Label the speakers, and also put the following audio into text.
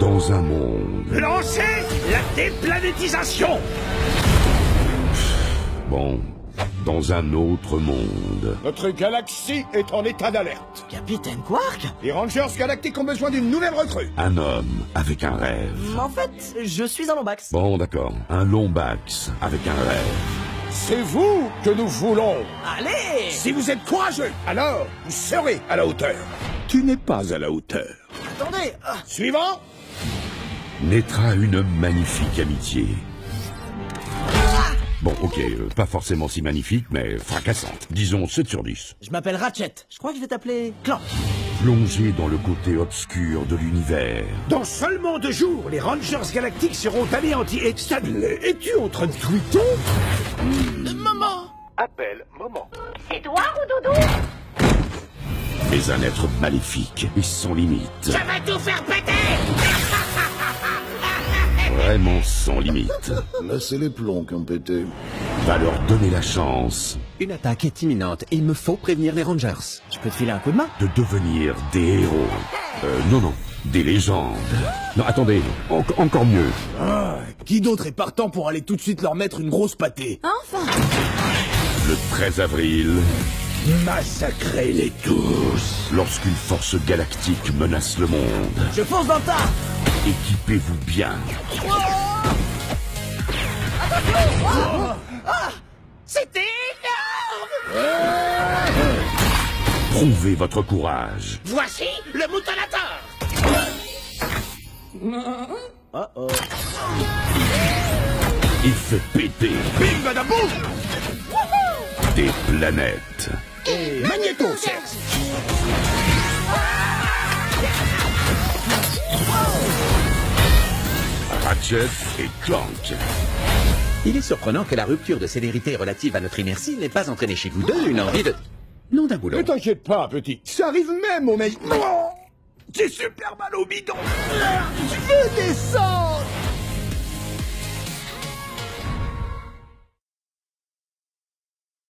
Speaker 1: Dans un monde...
Speaker 2: Lancez la déplanétisation
Speaker 1: Bon, dans un autre monde.
Speaker 3: Notre galaxie est en état d'alerte.
Speaker 4: Capitaine Quark?
Speaker 3: Les Rangers Galactiques ont besoin d'une nouvelle recrue.
Speaker 1: Un homme avec un rêve.
Speaker 4: En fait, je suis un lombax.
Speaker 1: Bon, d'accord. Un lombax avec un rêve.
Speaker 3: C'est vous que nous voulons.
Speaker 4: Allez
Speaker 3: Si vous êtes courageux, alors vous serez à la hauteur. Tu n'es pas à la hauteur.
Speaker 4: Attendez ah,
Speaker 3: Suivant
Speaker 1: Naîtra une magnifique amitié. Bon, ok, euh, pas forcément si magnifique, mais fracassante. Disons 7 sur 10.
Speaker 4: Je m'appelle Ratchet. Je crois que je vais t'appeler Clank.
Speaker 1: Plongé dans le côté obscur de l'univers.
Speaker 2: Dans seulement deux jours, les Rangers Galactiques seront anéantis et
Speaker 3: Stanley, es-tu en train de tweeter?
Speaker 4: Maman
Speaker 5: Appel moment.
Speaker 6: Édouard ou Doudou?
Speaker 1: Mais un être maléfique et sans limite.
Speaker 6: Je vais tout faire péter
Speaker 1: Vraiment sans limite.
Speaker 7: Là, c'est les plombs qui ont pété.
Speaker 1: Va leur donner la chance
Speaker 8: Une attaque est imminente et il me faut prévenir les Rangers.
Speaker 4: Je peux te filer un coup de main
Speaker 1: de devenir des héros. Euh, non, non, des légendes. Non, attendez, en- encore mieux.
Speaker 3: Ah, Qui d'autre est partant pour aller tout de suite leur mettre une grosse pâtée
Speaker 6: Enfin
Speaker 1: Le 13 avril,
Speaker 3: Massacrez-les tous
Speaker 1: lorsqu'une force galactique menace le monde,
Speaker 4: Je fonce dans le tas
Speaker 1: équipez-vous bien.
Speaker 6: C'était énorme!
Speaker 1: Prouvez votre courage.
Speaker 6: Voici le moutonateur
Speaker 1: Et fait péter.
Speaker 3: Bim badaboum!
Speaker 1: Des planètes.
Speaker 3: Et Magnéto, Serge
Speaker 1: Ratchet et Clank.
Speaker 8: Il est surprenant que la rupture de célérité relative à notre inertie n'ait pas entraîné chez vous deux une envie de... Non d'un boulot.
Speaker 3: Ne t'inquiète pas, petit. Ça arrive même au meilleur... Oh C'est super mal au bidon Tu veux des ça